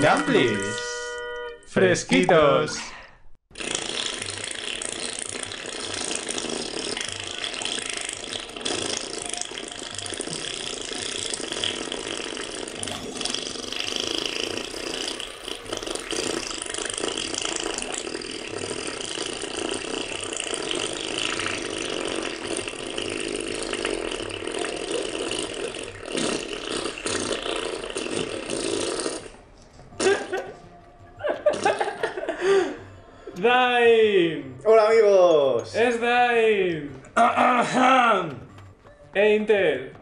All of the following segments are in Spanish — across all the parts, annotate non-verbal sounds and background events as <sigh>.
Gamplis. Fresquitos. ¡Dain! Hola amigos. ¡Es Dain! ¡Eh, Inter!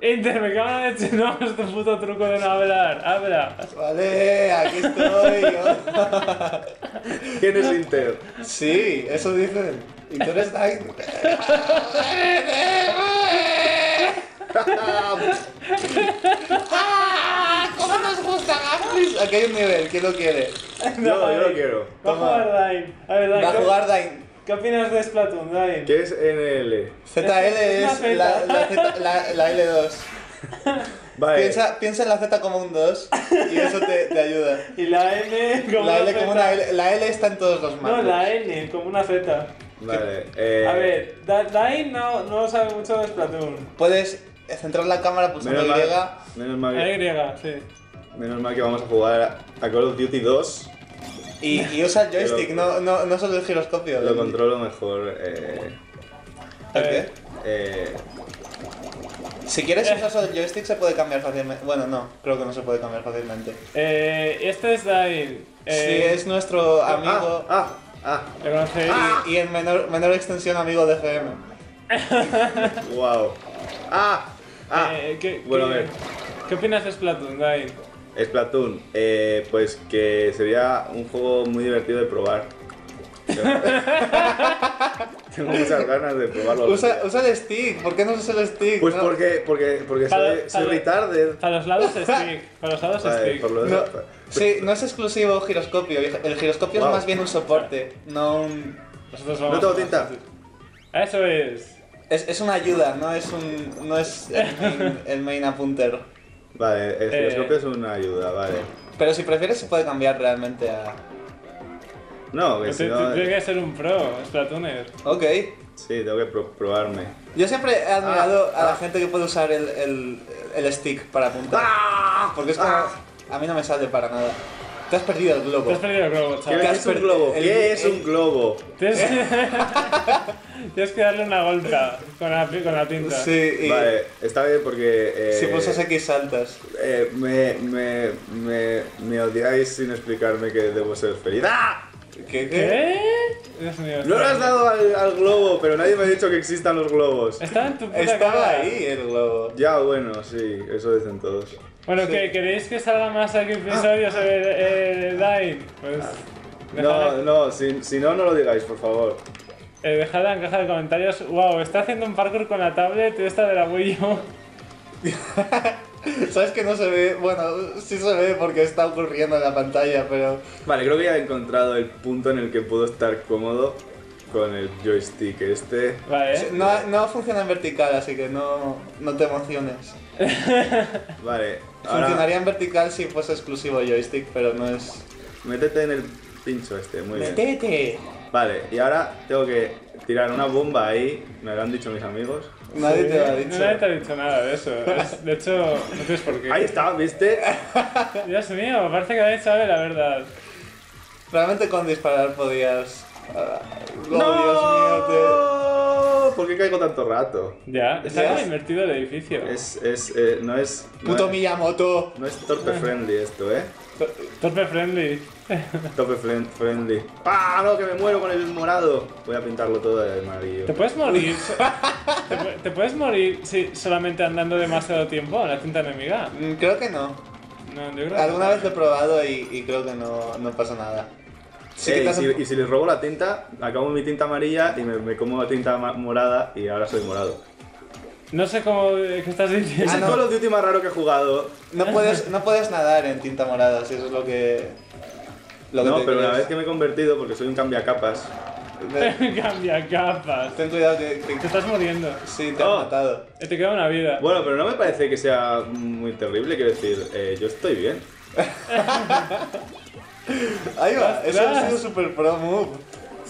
Inter, me cago en la leche, no, es tu puto truco de no hablar. Habla. Vale, aquí estoy. <laughs> ¿Quién es Inter? sí, eso dicen. Inter es Dain. <laughs> ¿Cómo nos gusta Gamplis? Aquí hay un nivel, ¿quién lo quiere? Yo, yo lo quiero. Va a Toma. jugar Dain. A ver, Dain, Va a ¿qué- jugar Dain. ¿Qué opinas de Splatoon, Dain? ¿Qué es NL? ZL Es una es la, Z. la, Z- la- la L2. Vale. <laughs> Piensa, piensa en la Z como un 2 y eso te, te ayuda. <laughs> Y la N como La una L como Z. una L, la L está en todos los No, mapas. la N como una Z. Vale. Eh, A ver, Da- Dain no, no sabe mucho de Splatoon. Puedes centrar la cámara pulsando Menos Y. mal, menos, mal que, Y, sí. menos mal que vamos a jugar a Call of Duty 2. Y, y usa el joystick, no, no, no solo el giroscopio. Lo controlo mejor. Eh, ¿El qué? eh, Si quieres usar solo el joystick se puede cambiar fácilmente. Bueno, no, creo que no se puede cambiar fácilmente. Eh, este es Dain. Si Eh, es nuestro amigo Ah, ah, ¿Le conocéis? y, y en menor, menor extensión amigo de GM. ah. Wow. Ah, ah. Eh, ¿qué, bueno, qué- a ver. ¿Qué opinas de Splatoon, Dain? Splatoon, eh, pues que sería un juego muy divertido de probar. <laughs> Tengo muchas ganas de probarlo. Usa, usa el stick, ¿por qué no usas el stick? Pues No. porque, porque, porque soy, Para- soy para- retarded. Para los lados stick. Para los lados Vale, stick. No, sí, no es exclusivo giroscopio. El giroscopio Wow. es más bien un soporte, no un... Nosotros No tengo tinta. Eso es. Es, es una ayuda, no es un... no es el main, el main apunter. Vale, el Eh. giroscopio es una ayuda, vale. Pero si prefieres se puede cambiar realmente a... No, que si no. t- Tiene que ser un pro, Splatooner. Ok. Sí, tengo que pro- probarme. Yo siempre he admirado Ah, a la ah. gente que puede usar el, el, el stick para apuntar. Porque es como... Ah. A mí no me sale para nada. Te has perdido el globo. Te has perdido el globo, ¿Qué chaval. has es un globo? el- ¿Qué es el- un globo? Tienes, <laughs> Tienes que darle una golpa con la, con la tinta. Sí, y Vale, está bien porque. Eh, si pulsas X saltas. eh, me, me, me, me odiáis sin explicarme que debo ser feliz. ¡Ah! ¿Qué? ¿Qué? ¿Qué? Dios mío. No le has dado al, al globo, pero nadie me ha dicho que existan los globos. Estaba en tu puta Estaba cara. ahí el globo. Ya, bueno, sí, eso dicen todos. Bueno, Sí. ¿que ¿queréis que salga más aquí episodios de eh, Dying? Pues. No, dejad- no, si, si no, no lo digáis, por favor. Eh, dejad en caja de comentarios. Wow, está haciendo un parkour con la tablet esta de la Wii U. <laughs> Sabes que no se ve, bueno, sí se ve porque está ocurriendo en la pantalla, pero Vale, creo que ya he encontrado el punto en el que puedo estar cómodo con el joystick este. Vale. no, no funciona en vertical, así que no, no te emociones. <laughs> Vale, ahora Funcionaría en vertical si fuese exclusivo joystick, pero no es. métete en el pincho este, muy bien. ¡Metete! Vale, y ahora tengo que tirar una bomba ahí, me lo han dicho mis amigos. Nadie Sí, te lo ha dicho. Nadie te ha dicho nada de eso. Es- de hecho, no tienes por qué. Ahí está, ¿viste? <laughs> Dios mío, parece que nadie sabe la verdad. Realmente con disparar podías. Oh, Dios mío, ¿Por qué caigo tanto rato? Ya, está invertido el edificio. Es, es, eh, no es... te. No Puto es, Miyamoto. no es torpe <laughs> friendly esto, ¿eh? Torpe friendly. <laughs> Torpe fren- friendly. ¡Ah, no, que me muero con el morado! Voy a pintarlo todo de amarillo. ¿Te puedes morir? <laughs> ¿Te, pu- te puedes morir si solamente andando demasiado tiempo en la cinta enemiga? Mm, Creo que no. No, yo creo que Alguna no. vez lo he probado y, y creo que no, no pasa nada. Sí, Eh, y, si, y si les robo la tinta, acabo mi tinta amarilla y me, me como la tinta morada y ahora soy morado. No sé cómo. ¿Qué estás Es diciendo? Ah, el no. Call of Duty más raro que he jugado. No puedes, no puedes nadar en tinta morada, si eso es lo que. Lo que No, te pero una crees. vez que me he convertido, porque soy un cambiacapas, Te- <laughs> Cambia capas. Ten cuidado que, que- Te estás muriendo. sí, te han Oh. matado. Eh, Te queda una vida. Bueno, pero no me parece que sea muy terrible, quiero decir, eh, yo estoy bien. <laughs> Ahí va, eso ha sido super pro move.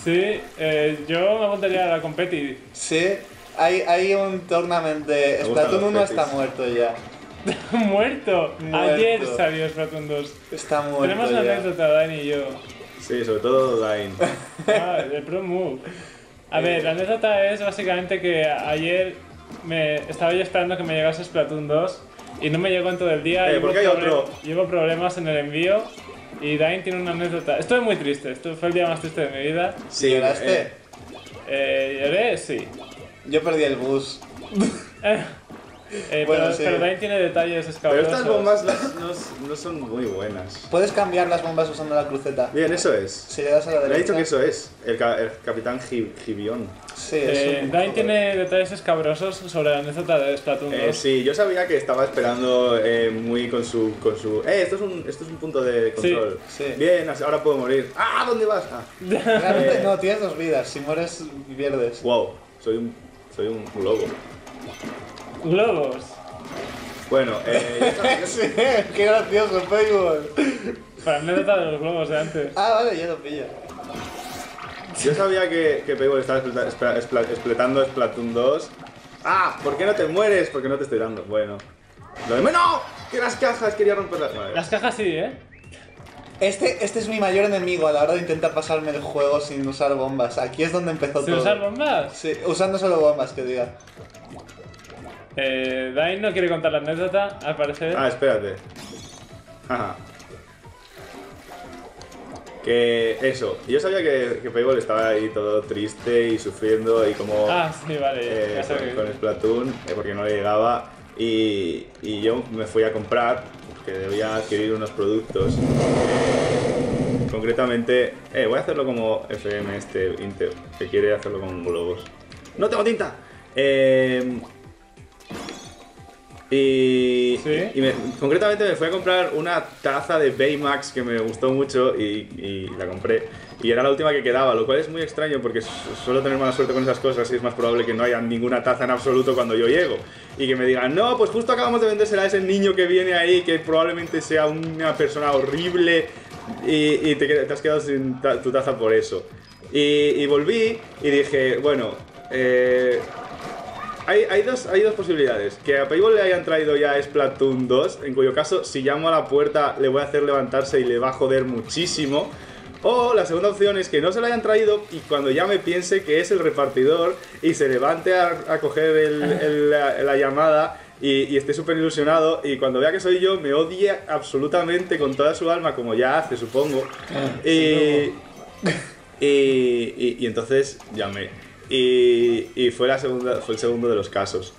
Sí, eh, yo me apuntaría a la competi. Sí, hay, hay un tournament de Splatoon los 1 está muerto ya. Muerto. <laughs> Muerto. Ayer salió Splatoon 2. Está muerto Tenemos una ya. anécdota, Dani y yo. Sí, sobre todo Dain. <laughs> Ah, el Pro Move. A ver, la anécdota es básicamente que ayer me estaba yo esperando que me llegase Splatoon 2 y no me llegó en todo el día. Eh, y ¿por hubo qué hay otro? hubo problemas en el envío y Dain tiene una anécdota. Estoy muy triste, esto fue el día más triste de mi vida. Sí, ¿Lloraste? eh, Eh, ¿Lloré? Sí. Yo perdí el bus. <laughs> <laughs> Eh, Bueno, pero, sí. pero Dain tiene detalles pero escabrosos. estas bombas las- no, no son muy buenas. Puedes cambiar las bombas usando la cruceta. Bien, eso es. Si le das a la Le derecha. ha dicho que eso es. El, ca- el capitán Gi- Gibión. Sí, es Eh, un- Dain tiene detalles escabrosos sobre la anécdota de Splatoon 2. Eh, sí, yo sabía que estaba esperando eh, muy con su, con su... Eh, esto es un, esto es un punto de control. Sí, sí. Bien, ahora puedo morir. ¡Ah! ¿Dónde vas? Ah. <laughs> Realmente no, tienes dos vidas. Si mueres, pierdes. Wow, soy un, soy un globo. Globos. Bueno, eh, <laughs> sí, qué gracioso, Facebook. Para anécdota de los globos de antes. Ah, vale, ya lo pillo. yo sabía que, que Paywall estaba expletando Splatoon 2. ¡Ah! ¿Por qué no te mueres? Porque no te estoy dando. Bueno. Lo de... ¡No! ¡Que las cajas! Quería romperlas. Vale. Las cajas sí, ¿eh? Este, este es mi mayor enemigo a la hora de intentar pasarme el juego sin usar bombas. Aquí es donde empezó ¿Sin todo. usar bombas? Sí, usando solo bombas, que diga. Eh, Dain no quiere contar la anécdota, al parecer. Ah, espérate. Ajá. Que eso, yo sabía que, que estaba ahí todo triste y sufriendo y como Ah, sí, vale. eh, con, que- con Splatoon eh, porque no le llegaba y, y yo me fui a comprar que debía adquirir unos productos. eh, concretamente, eh, voy a hacerlo como FM este Inter, que quiere hacerlo con globos. ¡No tengo tinta! Eh, y, ¿Sí? y me- concretamente me fui a comprar una taza de Baymax que me gustó mucho y, y la compré. Y era la última que quedaba, lo cual es muy extraño porque su- suelo tener mala suerte con esas cosas y es más probable que no haya ninguna taza en absoluto cuando yo llego. Y que me digan, no, pues justo acabamos de vendérsela a ese niño que viene ahí, que probablemente sea una persona horrible y, y te, has quedado sin ta- tu taza por eso. Y, y volví y dije, bueno, eh, hay, hay dos, hay dos posibilidades. Que a Paywall le hayan traído ya Splatoon 2, en cuyo caso, si llamo a la puerta, le voy a hacer levantarse y le va a joder muchísimo. O la segunda opción es que no se lo hayan traído y cuando llame piense que es el repartidor y se levante a, a coger el- el- la, la llamada y, y esté súper ilusionado y cuando vea que soy yo me odie absolutamente con toda su alma, como ya hace, supongo. Y, <laughs> y, y- y entonces llamé. Y, y fue, la segunda, fue el segundo de los casos.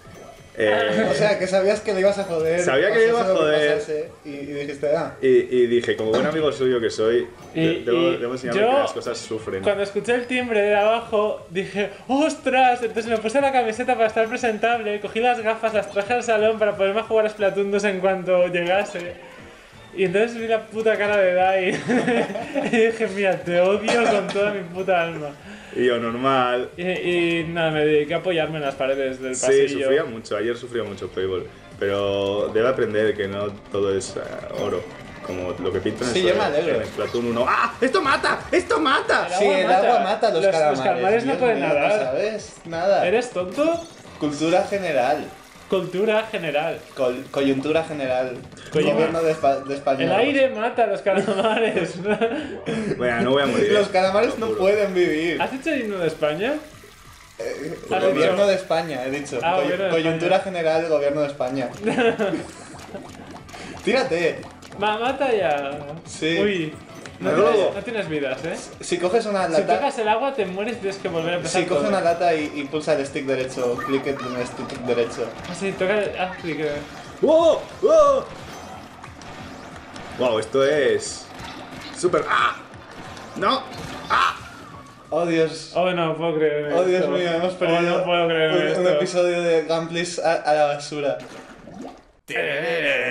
Eh, O sea, que sabías que le ibas a joder. Sabía que le iba a joder. Y, y dijiste, ah. y, y dije, como buen amigo suyo que soy, Y- de- debo, y debo enseñarle yo, que las cosas sufren. Cuando escuché el timbre de abajo, dije, ¡ostras! Entonces me puse la camiseta para estar presentable, cogí las gafas, las traje al salón para poderme jugar a Splatoon 2 en cuanto llegase. Y entonces vi la puta cara de Dai <laughs> y dije, mira, te odio con toda mi puta alma. Y yo, normal. Y, y nada, me dediqué a apoyarme en las paredes del Sí, pasillo. sufría mucho. Ayer sufría mucho Payball. Pero debe aprender que no todo es eh, oro. Como lo que pintan Sí, en, yo me alegro. en Splatoon 1. ¡Ah! ¡Esto mata! ¡Esto mata! El Sí, el mata. agua mata a los, Los- los calamares. calamares no pueden nadar. Sabes nada. ¿Eres tonto? Cultura general. Cultura general. Col- coyuntura general. Coyuntura. Gobierno de, Espa- de España. El aire mata a los calamares. Bueno, no voy a morir. Los calamares Lo no pueden vivir. ¿Has hecho el himno de España? Eh, gobierno dicho- de España, he dicho. Ah, Coy- gobierno de coyuntura España. general, gobierno de España. <laughs> Tírate. Va, mata ya. Sí. Uy. No Luego. tienes, no tienes vidas, ¿eh? Si coges una Si lata. tocas el agua te mueres y tienes que volver a empezar Si coge todo. una lata y, y pulsa el stick derecho, clic en el stick derecho. Ah, sí, toca el... Ah, que... ¡Wow! ¡Wow! ¡Wow! Esto es. ¡Súper! ¡Ah! ¡No! ¡Ah! Oh Dios. Oh, no puedo creer Oh Dios mío, hemos perdido Oh, no puedo creer un, episodio de Gameplays a, a la basura. Eh,